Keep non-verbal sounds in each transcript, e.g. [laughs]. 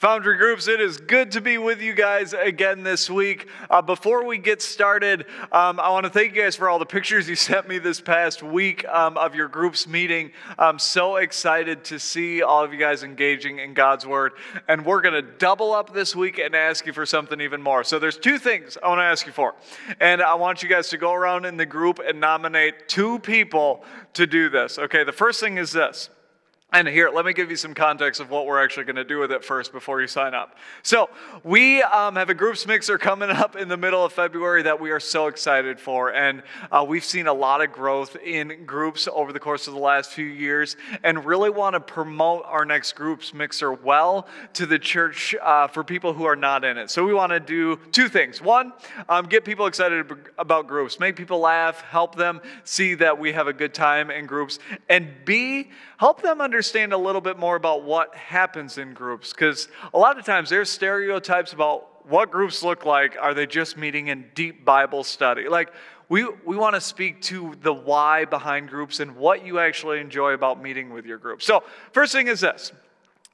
Foundry Groups, it is good to be with you guys again this week. Uh, before we get started, um, I want to thank you guys for all the pictures you [laughs] sent me this past week um, of your groups meeting. I'm so excited to see all of you guys engaging in God's Word. And we're going to double up this week and ask you for something even more. So there's two things I want to ask you for. And I want you guys to go around in the group and nominate two people to do this. Okay, the first thing is this. And here, let me give you some context of what we're actually going to do with it first before you sign up. So, we um, have a groups mixer coming up in the middle of February that we are so excited for. And uh, we've seen a lot of growth in groups over the course of the last few years and really want to promote our next groups mixer well to the church uh, for people who are not in it. So, we want to do two things. One, um, get people excited about groups, make people laugh, help them see that we have a good time in groups. And B, help them understand a little bit more about what happens in groups. Because a lot of times there's stereotypes about what groups look like. Are they just meeting in deep Bible study? Like, we, we want to speak to the why behind groups and what you actually enjoy about meeting with your group. So, first thing is this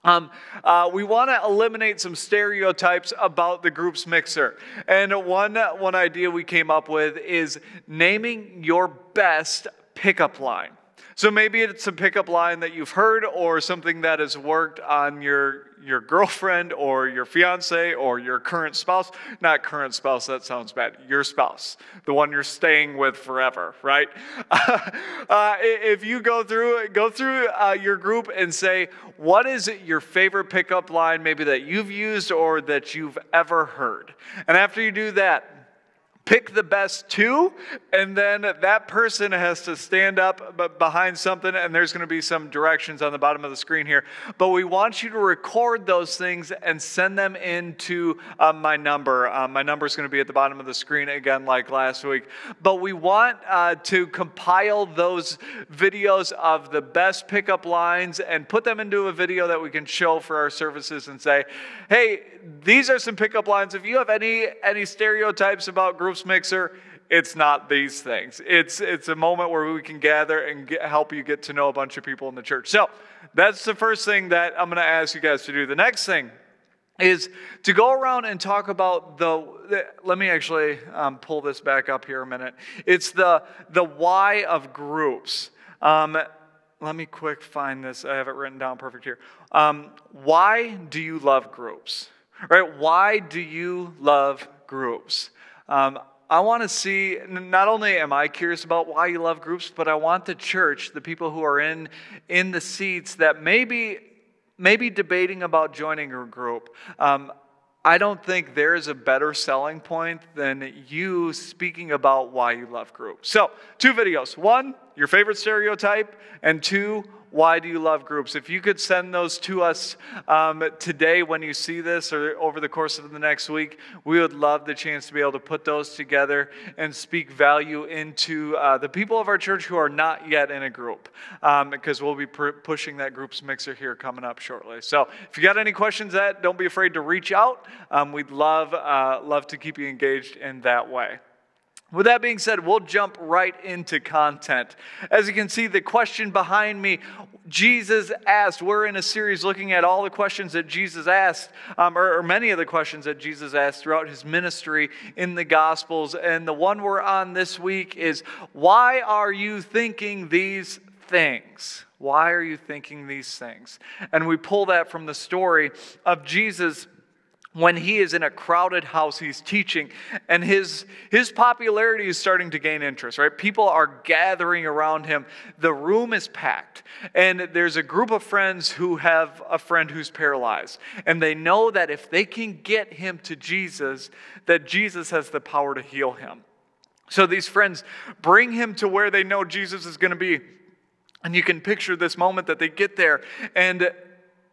um, uh, we want to eliminate some stereotypes about the groups mixer. And one, one idea we came up with is naming your best pickup line. So maybe it's a pickup line that you've heard or something that has worked on your, your girlfriend or your fiance or your current spouse. Not current spouse, that sounds bad. Your spouse, the one you're staying with forever, right? [laughs] uh, if you go through, go through uh, your group and say, what is your favorite pickup line maybe that you've used or that you've ever heard? And after you do that, pick the best two, and then that person has to stand up behind something, and there's going to be some directions on the bottom of the screen here. But we want you to record those things and send them into uh, my number. Uh, my number is going to be at the bottom of the screen again, like last week. But we want uh, to compile those videos of the best pickup lines and put them into a video that we can show for our services and say, hey, these are some pickup lines. If you have any any stereotypes about groups mixer, it's not these things. It's, it's a moment where we can gather and get, help you get to know a bunch of people in the church. So that's the first thing that I'm going to ask you guys to do. The next thing is to go around and talk about the, the let me actually um, pull this back up here a minute. It's the, the why of groups. Um, let me quick find this. I have it written down perfect here. Um, why do you love groups? Right? Why do you love groups? Um, I want to see, not only am I curious about why you love groups, but I want the church, the people who are in, in the seats that maybe, maybe debating about joining a group. Um, I don't think there is a better selling point than you speaking about why you love groups. So, two videos. One, your favorite stereotype, and two, why do you love groups? If you could send those to us um, today when you see this or over the course of the next week, we would love the chance to be able to put those together and speak value into uh, the people of our church who are not yet in a group um, because we'll be pr- pushing that groups mixer here coming up shortly. So if you got any questions that, don't be afraid to reach out. Um, we'd love, uh, love to keep you engaged in that way. With that being said, we'll jump right into content. As you can see, the question behind me, Jesus asked. We're in a series looking at all the questions that Jesus asked, um, or, or, many of the questions that Jesus asked throughout his ministry in the Gospels. And the one we're on this week is Why are you thinking these things? Why are you thinking these things? And we pull that from the story of Jesus when he is in a crowded house he's teaching and his his popularity is starting to gain interest right? People are gathering around him. The room is packed and there's a group of friends who have a friend who's paralyzed and they know that if they can get him to Jesus that Jesus has the power to heal him. So these friends bring him to where they know Jesus is going to be and you can picture this moment that they get there and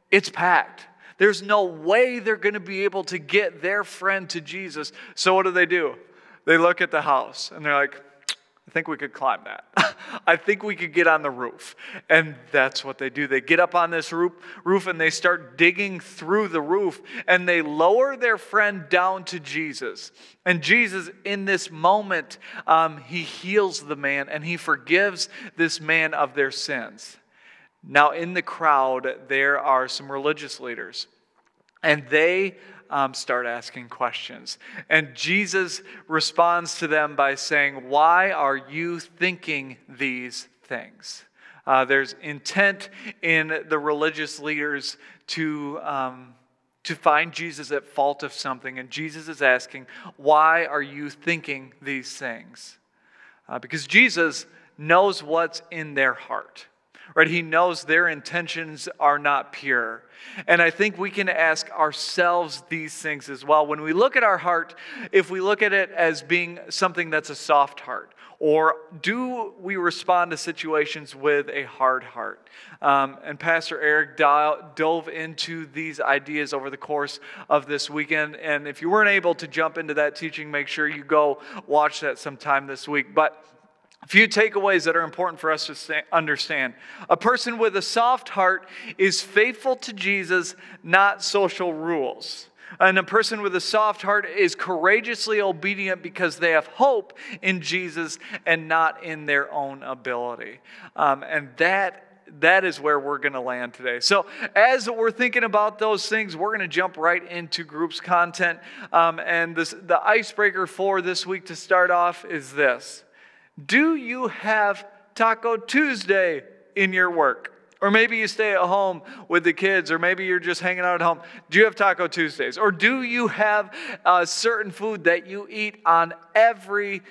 it's packed there's no way they're going to be able to get their friend to Jesus. So what do they do? They look at the house and they're like, I think we could climb that. [laughs] I think we could get on the roof. And that's what they do. They get up on this roof, roof and they start digging through the roof and they lower their friend down to Jesus. And Jesus, in this moment, um, he heals the man and he forgives this man of their sins. Now, in the crowd, there are some religious leaders. And they um, start asking questions. And Jesus responds to them by saying, Why are you thinking these things? Uh, there's intent in the religious leaders to. Um, to find Jesus at fault of something, and Jesus is asking, Why are you thinking these things? Uh, because Jesus knows what's in their heart right? He knows their intentions are not pure. And I think we can ask ourselves these things as well. When we look at our heart, if we look at it as being something that's a soft heart, or do we respond to situations with a hard heart? Um, and Pastor Eric dove into these ideas over the course of this weekend. And if you weren't able to jump into that teaching, make sure you go watch that sometime this week. But a few takeaways that are important for us to understand. A person with a soft heart is faithful to Jesus, not social rules. And a person with a soft heart is courageously obedient because they have hope in Jesus and not in their own ability. Um, and that that is where we're going to land today. So, as we're thinking about those things, we're going to jump right into groups content. Um, and this, the icebreaker for this week to start off is this do you have Taco Tuesday in your work? Or maybe you stay at home with the kids, or maybe you're just hanging out at home. Do you have Taco Tuesdays? Or do you have a certain food that you eat on every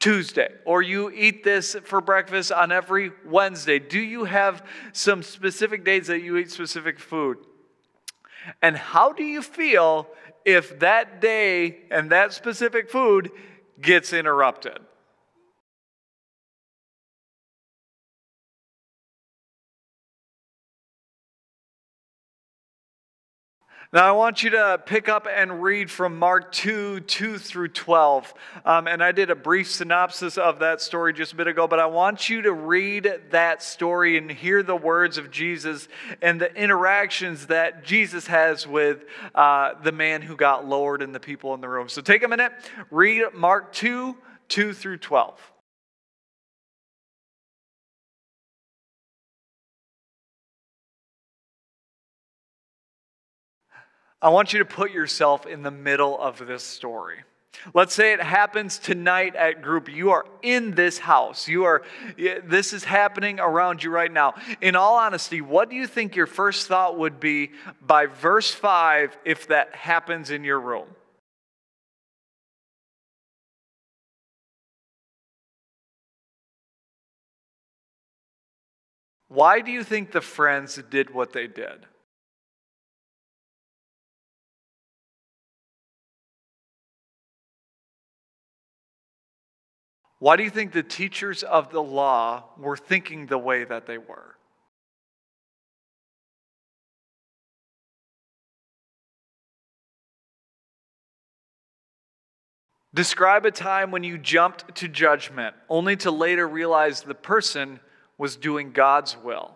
Tuesday? Or you eat this for breakfast on every Wednesday? Do you have some specific days that you eat specific food? And how do you feel if that day and that specific food gets interrupted? Now, I want you to pick up and read from Mark 2 2 through 12. Um, and I did a brief synopsis of that story just a bit ago, but I want you to read that story and hear the words of Jesus and the interactions that Jesus has with uh, the man who got lowered and the people in the room. So take a minute, read Mark 2 2 through 12. I want you to put yourself in the middle of this story. Let's say it happens tonight at group. You are in this house. You are this is happening around you right now. In all honesty, what do you think your first thought would be by verse 5 if that happens in your room? Why do you think the friends did what they did? Why do you think the teachers of the law were thinking the way that they were? Describe a time when you jumped to judgment only to later realize the person was doing God's will.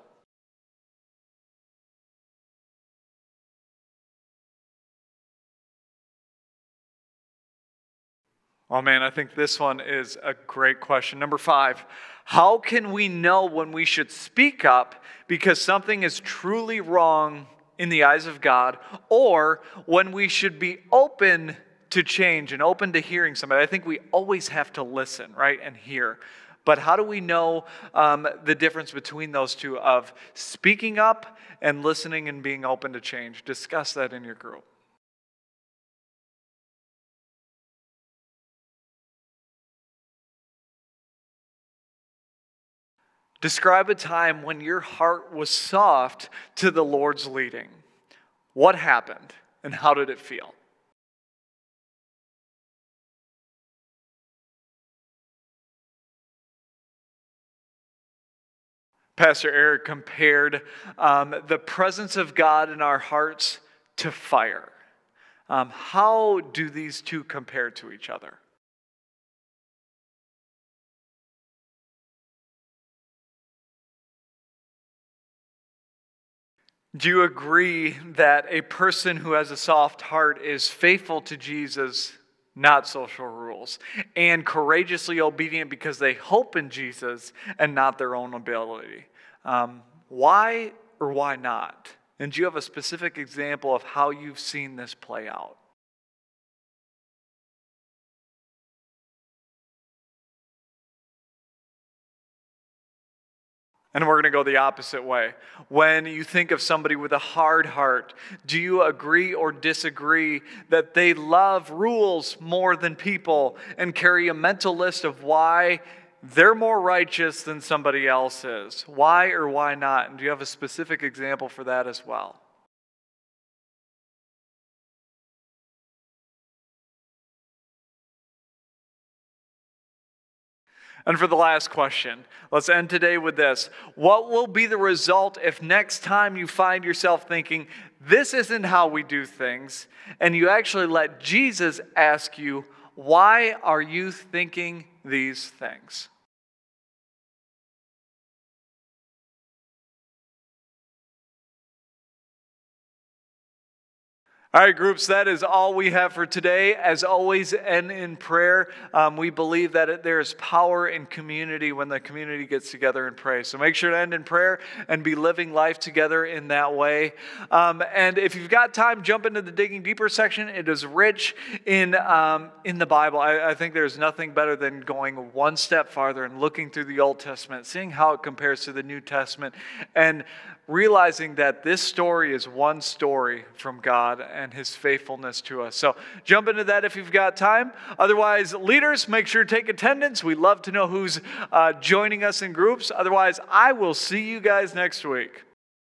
Oh man, I think this one is a great question. Number five, how can we know when we should speak up because something is truly wrong in the eyes of God, or when we should be open to change and open to hearing somebody? I think we always have to listen, right, and hear. But how do we know um, the difference between those two of speaking up and listening and being open to change? Discuss that in your group. Describe a time when your heart was soft to the Lord's leading. What happened and how did it feel? Pastor Eric compared um, the presence of God in our hearts to fire. Um, how do these two compare to each other? Do you agree that a person who has a soft heart is faithful to Jesus, not social rules, and courageously obedient because they hope in Jesus and not their own ability? Um, why or why not And do you have a specific example of how you've seen this play out? And we're going to go the opposite way. When you think of somebody with a hard heart, do you agree or disagree that they love rules more than people and carry a mental list of why they're more righteous than somebody else is? Why or why not? And do you have a specific example for that as well? And for the last question, let's end today with this. What will be the result if next time you find yourself thinking, this isn't how we do things, and you actually let Jesus ask you, why are you thinking these things? All right, groups, that is all we have for today. As always, end in prayer. Um, we believe that there is power in community when the community gets together and pray. So make sure to end in prayer and be living life together in that way. Um, and if you've got time, jump into the Digging Deeper section. It is rich in, um, in the Bible. I, I think there's nothing better than going one step farther and looking through the Old Testament, seeing how it compares to the New Testament, and realizing that this story is one story from God and his faithfulness to us. So jump into that if you've got time. Otherwise, leaders, make sure to take attendance. We love to know who's uh, joining us in groups. Otherwise, I will see you guys next week.